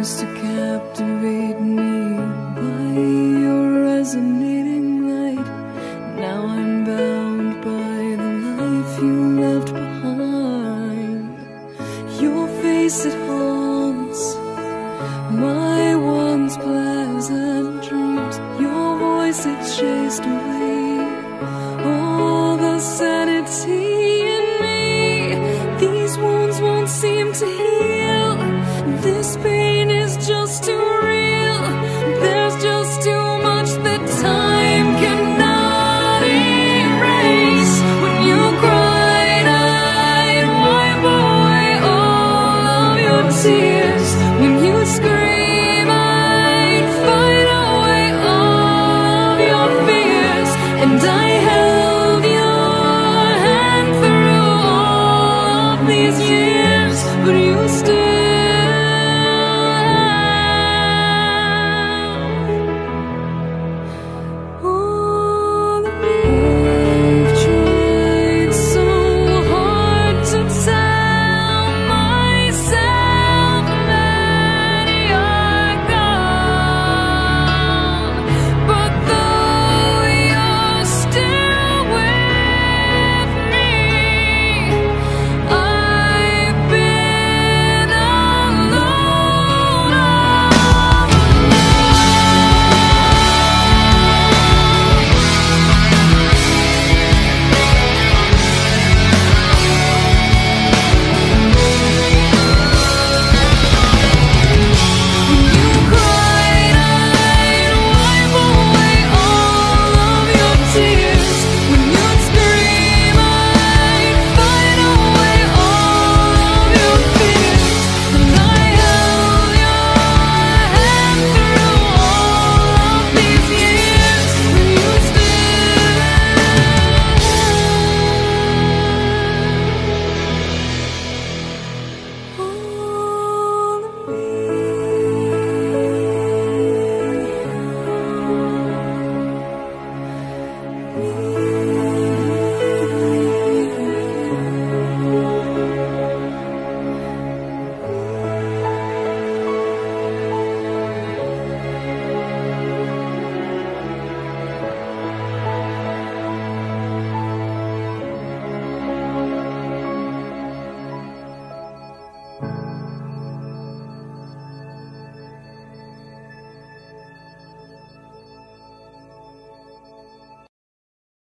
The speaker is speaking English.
Used to captivate me by your resonating light. Now I'm bound by the life you left behind. Your face it haunts my once pleasant dreams. Your voice it chased away all the sanity these years, but you still